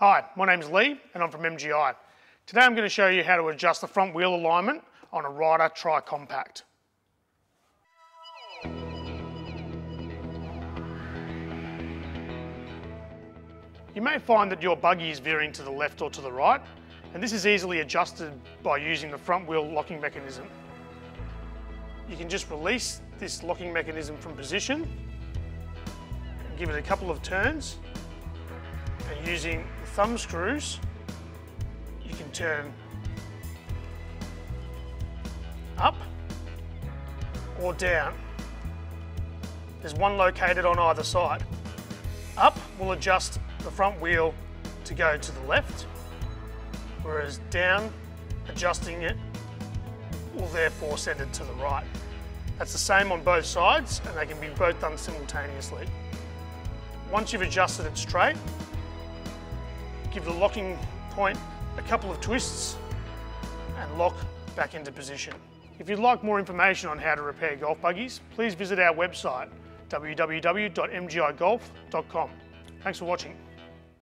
Hi, my name's Lee and I'm from MGI. Today I'm going to show you how to adjust the front wheel alignment on a Ryder Tri-Compact. You may find that your buggy is veering to the left or to the right, and this is easily adjusted by using the front wheel locking mechanism. You can just release this locking mechanism from position, and give it a couple of turns, and using thumb screws, you can turn up or down. There's one located on either side. Up will adjust the front wheel to go to the left, whereas down, adjusting it will therefore send it to the right. That's the same on both sides and they can be both done simultaneously. Once you've adjusted it straight, give the locking point a couple of twists and lock back into position. If you'd like more information on how to repair golf buggies, please visit our website www.mgigolf.com. Thanks for watching.